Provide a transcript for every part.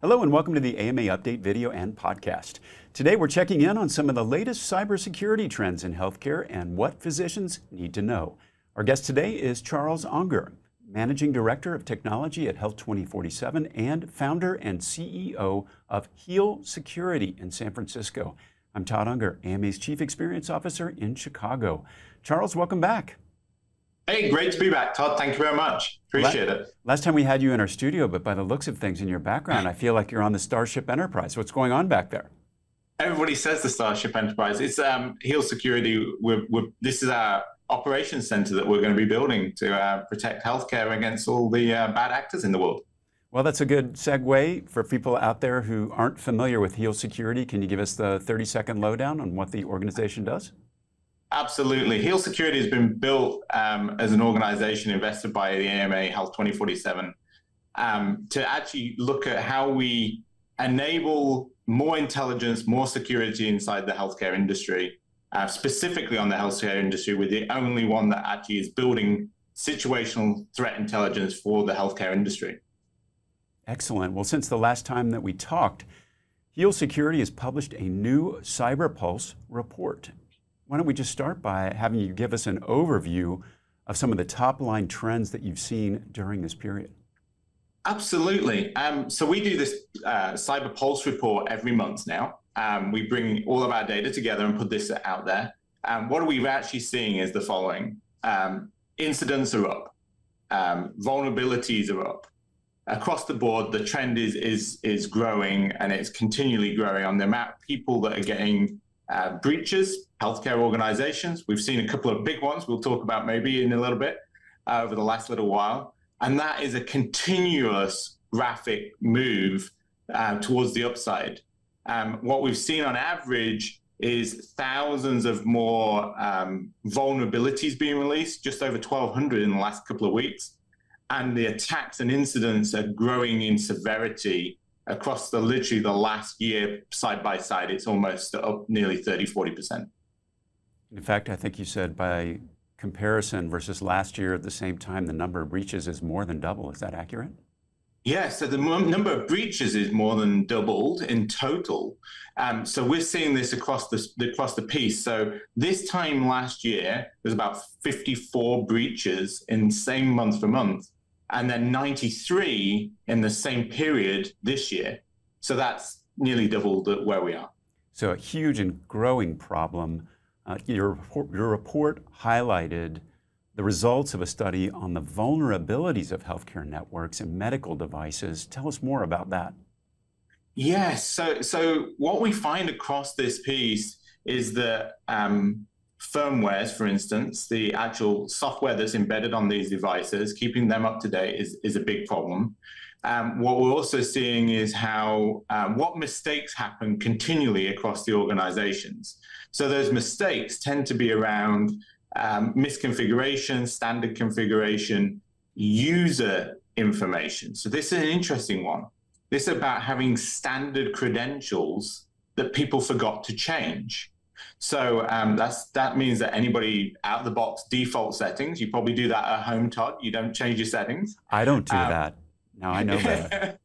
Hello and welcome to the AMA Update video and podcast. Today we're checking in on some of the latest cybersecurity trends in healthcare and what physicians need to know. Our guest today is Charles Aunger, Managing Director of Technology at Health 2047 and founder and CEO of Heal Security in San Francisco. I'm Todd Unger, AMA's Chief Experience Officer in Chicago. Charles, welcome back. Hey, great to be back, Todd. Thank you very much. Appreciate last, it. Last time we had you in our studio, but by the looks of things in your background, I feel like you're on the Starship Enterprise. What's going on back there? Everybody says the Starship Enterprise. It's um, Heal Security. We're, we're, this is our operations center that we're going to be building to uh, protect healthcare against all the uh, bad actors in the world. Well, that's a good segue for people out there who aren't familiar with Heal Security. Can you give us the 30 second lowdown on what the organization does? Absolutely. Heal Security has been built um, as an organization invested by the AMA Health 2047 um, to actually look at how we enable more intelligence, more security inside the healthcare industry, uh, specifically on the healthcare industry. We're the only one that actually is building situational threat intelligence for the healthcare industry. Excellent. Well, since the last time that we talked, Heal Security has published a new Cyber Pulse report. Why don't we just start by having you give us an overview of some of the top line trends that you've seen during this period? Absolutely. Um, so we do this uh, Cyber Pulse report every month now. Um, we bring all of our data together and put this out there. Um, what we're actually seeing is the following: um, incidents are up, um, vulnerabilities are up across the board. The trend is is is growing, and it's continually growing on the amount people that are getting uh, breaches, healthcare organizations. We've seen a couple of big ones we'll talk about maybe in a little bit uh, over the last little while. And that is a continuous graphic move uh, towards the upside. Um, what we've seen on average is thousands of more um, vulnerabilities being released, just over 1,200 in the last couple of weeks. And the attacks and incidents are growing in severity across the literally the last year side by side, it's almost up nearly 30, 40%. In fact, I think you said by comparison versus last year at the same time, the number of breaches is more than double. Is that accurate? Yeah, so the number of breaches is more than doubled in total. Um, so we're seeing this across the across the piece. So this time last year, there's about 54 breaches in same month for month and then 93 in the same period this year. So that's nearly doubled where we are. So a huge and growing problem. Uh, your, report, your report highlighted the results of a study on the vulnerabilities of healthcare networks and medical devices. Tell us more about that. Yes. So, so what we find across this piece is that um, firmwares, for instance, the actual software that's embedded on these devices, keeping them up to date is, is a big problem. Um, what we're also seeing is how um, what mistakes happen continually across the organizations. So those mistakes tend to be around um, misconfiguration, standard configuration, user information. So this is an interesting one. This is about having standard credentials that people forgot to change. So um, that's that means that anybody out of the box default settings, you probably do that at home, Todd. You don't change your settings. I don't do um, that. Now I know better.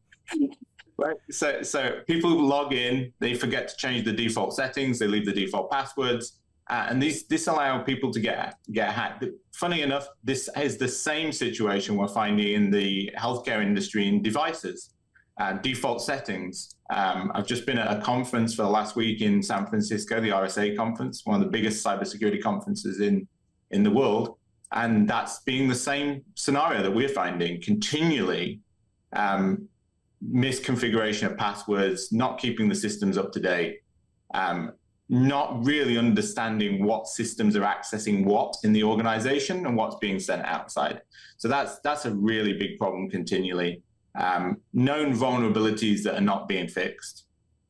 right. So so people log in, they forget to change the default settings, they leave the default passwords. Uh, and these this allow people to get get hacked. Funny enough, this is the same situation we're finding in the healthcare industry in devices uh, default settings. Um, I've just been at a conference for the last week in San Francisco, the RSA conference, one of the biggest cybersecurity conferences in in the world, and that's being the same scenario that we're finding continually. Um, misconfiguration of passwords, not keeping the systems up to date, um, not really understanding what systems are accessing what in the organization and what's being sent outside. So that's that's a really big problem continually um, known vulnerabilities that are not being fixed.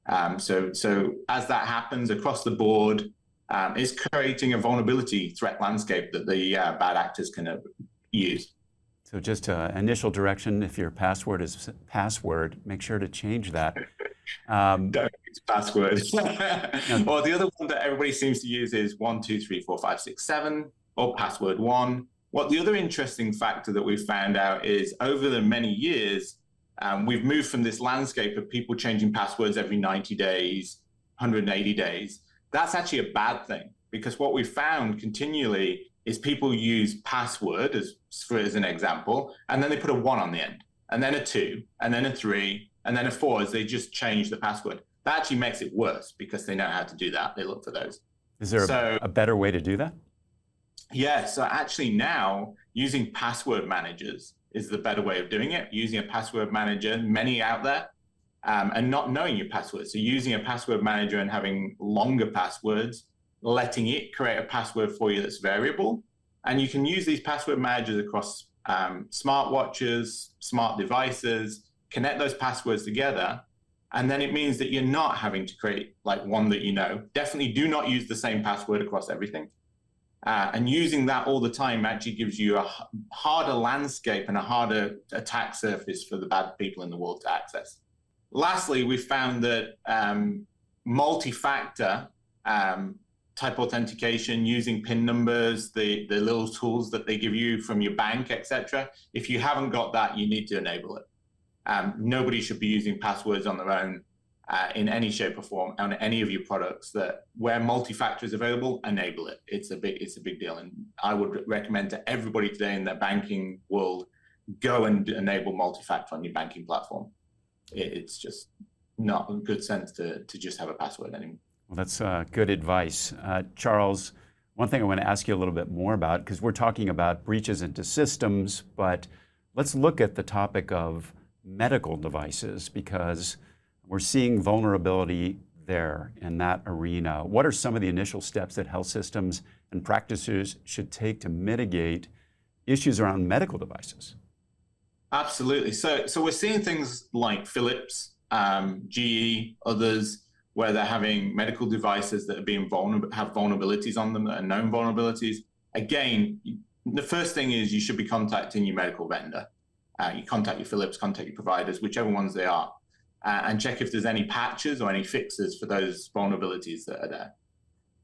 Um, so, so as that happens across the board, um, it's creating a vulnerability threat landscape that the uh, bad actors can uh, use. So, just uh, initial direction: if your password is password, make sure to change that. Um, Don't use password. or the other one that everybody seems to use is one, two, three, four, five, six, seven, or password one. What the other interesting factor that we found out is over the many years, um, we've moved from this landscape of people changing passwords every 90 days, 180 days. That's actually a bad thing because what we found continually is people use password as for as an example, and then they put a one on the end, and then a two, and then a three, and then a four as they just change the password. That actually makes it worse because they know how to do that. They look for those. Is there so, a, a better way to do that? Yeah. So actually now using password managers is the better way of doing it. Using a password manager, many out there, um, and not knowing your password. So using a password manager and having longer passwords, letting it create a password for you that's variable. And you can use these password managers across um, smartwatches, smart devices, connect those passwords together. And then it means that you're not having to create like one that you know. Definitely do not use the same password across everything. Uh, and using that all the time actually gives you a harder landscape and a harder attack surface for the bad people in the world to access. Lastly, we found that um, multi-factor um, type authentication using PIN numbers, the, the little tools that they give you from your bank, etc. If you haven't got that, you need to enable it. Um, nobody should be using passwords on their own uh, in any shape or form on any of your products that where multi-factor is available, enable it. It's a big it's a big deal, and I would recommend to everybody today in the banking world go and enable multi-factor on your banking platform. It, it's just not good sense to to just have a password anymore. Well, that's uh, good advice, uh, Charles. One thing I want to ask you a little bit more about because we're talking about breaches into systems, but let's look at the topic of medical devices because we're seeing vulnerability there in that arena. What are some of the initial steps that health systems and practices should take to mitigate issues around medical devices? Absolutely. So, so we're seeing things like Philips, um, GE, others, where they're having medical devices that are being vulnerable, have vulnerabilities on them that are known vulnerabilities. Again, the first thing is you should be contacting your medical vendor. Uh, you contact your Philips, contact your providers, whichever ones they are uh, and check if there's any patches or any fixes for those vulnerabilities that are there.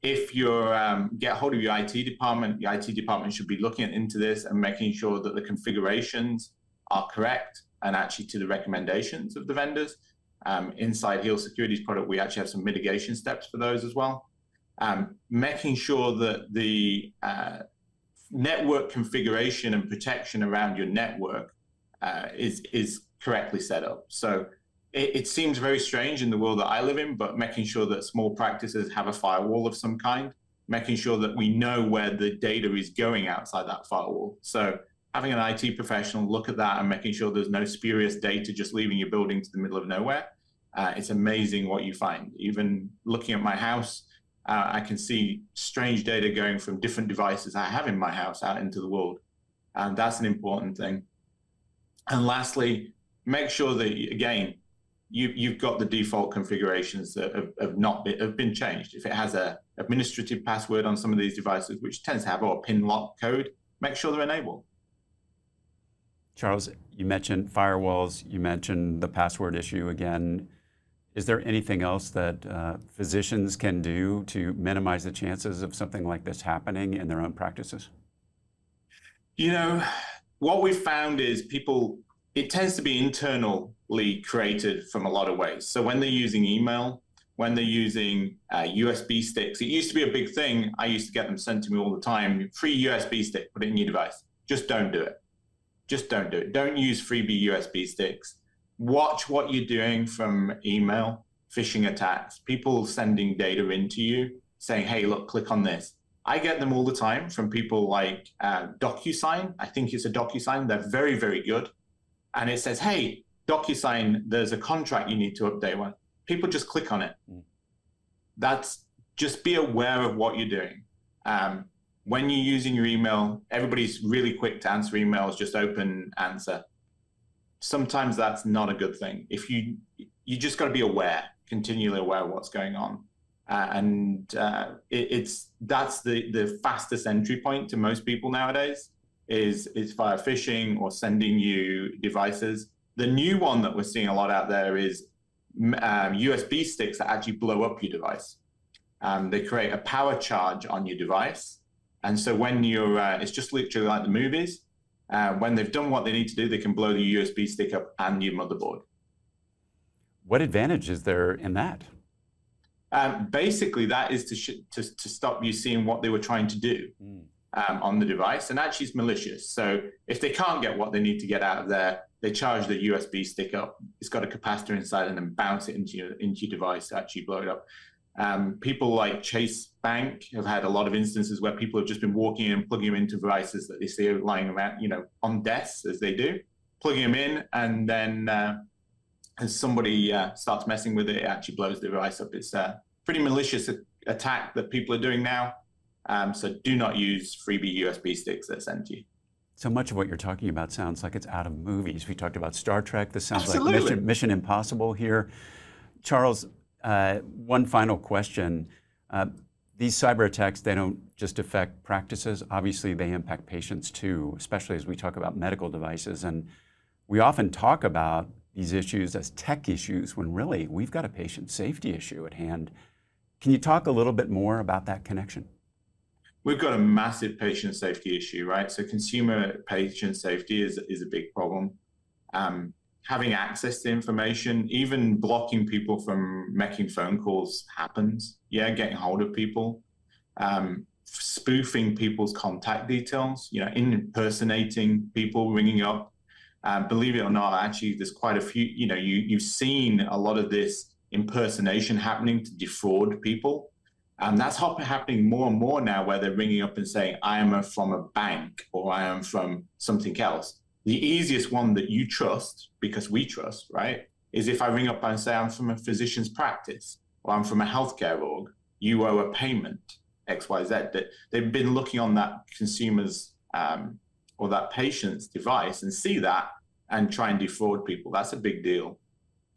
If you um, get hold of your IT department, your IT department should be looking into this and making sure that the configurations are correct and actually to the recommendations of the vendors. Um, inside Heal Security's product, we actually have some mitigation steps for those as well. Um, making sure that the uh, network configuration and protection around your network uh, is is correctly set up. So it, it, seems very strange in the world that I live in, but making sure that small practices have a firewall of some kind, making sure that we know where the data is going outside that firewall. So having an IT professional look at that and making sure there's no spurious data just leaving your building to the middle of nowhere. Uh, it's amazing what you find. Even looking at my house, uh, I can see strange data going from different devices I have in my house out into the world. And that's an important thing. And lastly, make sure that, again, you, you've got the default configurations that have, have not been, have been changed. If it has a administrative password on some of these devices, which tends to have or a pin lock code, make sure they're enabled. Charles, you mentioned firewalls. You mentioned the password issue again. Is there anything else that uh, physicians can do to minimize the chances of something like this happening in their own practices? You know, what we've found is people, it tends to be internally created from a lot of ways. So when they're using email, when they're using uh, USB sticks, it used to be a big thing. I used to get them sent to me all the time. Free USB stick, put it in your device. Just don't do it. Just don't do it. Don't use freebie USB sticks. Watch what you're doing from email, phishing attacks, people sending data into you saying, hey, look, click on this. I get them all the time from people like uh, DocuSign. I think it's a DocuSign. They're very, very good. And it says, hey, DocuSign, there's a contract you need to update one. People just click on it. Mm. That's just be aware of what you're doing. Um, when you're using your email, everybody's really quick to answer emails, just open answer. Sometimes that's not a good thing. If you you just got to be aware, continually aware of what's going on, uh, and uh, it, it's that's the the fastest entry point to most people nowadays is is via phishing or sending you devices the new one that we're seeing a lot out there is um, USB sticks that actually blow up your device. Um, they create a power charge on your device. And so when you're, uh, it's just literally like the movies. Uh, when they've done what they need to do, they can blow the USB stick up and your motherboard. What advantage is there in that? Um, basically, that is to, sh- to, to stop you seeing what they were trying to do mm. Um, on the device, and actually, it's malicious. So if they can't get what they need to get out of there, they charge the USB stick up. It's got a capacitor inside, and then bounce it into your into your device to actually blow it up. Um, people like Chase Bank have had a lot of instances where people have just been walking in and plugging them into devices that they see lying around, you know, on desks as they do, plugging them in, and then uh, as somebody uh, starts messing with it, it actually blows the device up. It's a pretty malicious attack that people are doing now. Um, so do not use freebie USB sticks that sent you. So much of what you're talking about sounds like it's out of movies. We talked about Star Trek. This sounds Absolutely. like Mission, Mission Impossible here. Charles, uh, one final question. Uh, these cyber attacks, they don't just affect practices. Obviously, they impact patients too, especially as we talk about medical devices. And we often talk about these issues as tech issues when really we've got a patient safety issue at hand. Can you talk a little bit more about that connection? We've got a massive patient safety issue, right? So consumer patient safety is, is a big problem. Um, having access to information, even blocking people from making phone calls happens. Yeah, getting hold of people, um, spoofing people's contact details, you know, impersonating people, ringing up. Um, believe it or not, actually, there's quite a few. You know, you you've seen a lot of this impersonation happening to defraud people, and that's happening more and more now, where they're ringing up and saying, "I am from a bank" or "I am from something else." The easiest one that you trust, because we trust, right, is if I ring up and say I'm from a physician's practice or I'm from a healthcare org, you owe a payment, XYZ. That they've been looking on that consumer's um, or that patient's device and see that and try and defraud people. That's a big deal.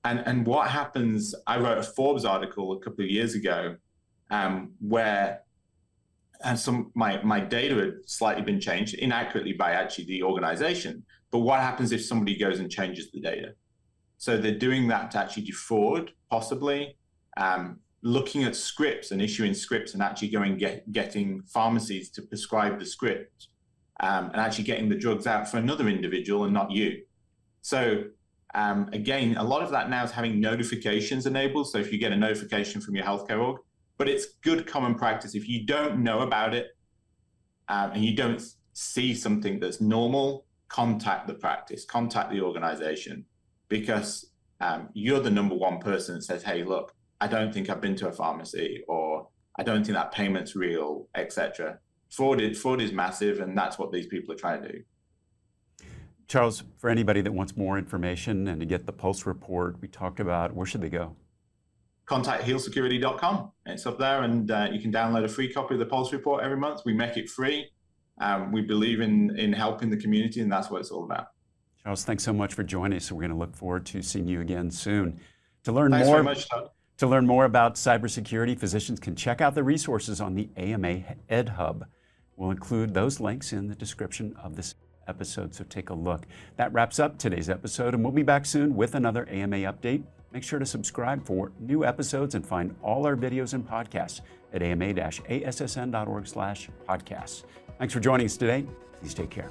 And and what happens? I wrote a Forbes article a couple of years ago um, where and some my my data had slightly been changed inaccurately by actually the organization. But what happens if somebody goes and changes the data? So they're doing that to actually defraud, possibly, um, looking at scripts and issuing scripts and actually going get getting pharmacies to prescribe the script um, and actually getting the drugs out for another individual and not you. So um, again, a lot of that now is having notifications enabled. So if you get a notification from your healthcare org, but it's good common practice. If you don't know about it um, and you don't see something that's normal, contact the practice, contact the organization, because um, you're the number one person that says, hey, look, I don't think I've been to a pharmacy or I don't think that payment's real, etc. Fraud is, fraud is massive, and that's what these people are trying to do. Charles, for anybody that wants more information and to get the Pulse report we talked about, where should they go? Contact healsecurity.com. It's up there, and uh, you can download a free copy of the Pulse Report every month. We make it free. Um, we believe in in helping the community, and that's what it's all about. Charles, thanks so much for joining us. We're going to look forward to seeing you again soon. To learn thanks more, much, to learn more about cybersecurity, physicians can check out the resources on the AMA Ed Hub. We'll include those links in the description of this episode, so take a look. That wraps up today's episode, and we'll be back soon with another AMA update. Make sure to subscribe for new episodes and find all our videos and podcasts at ama-assn.org slash podcasts. Thanks for joining us today. Please take care.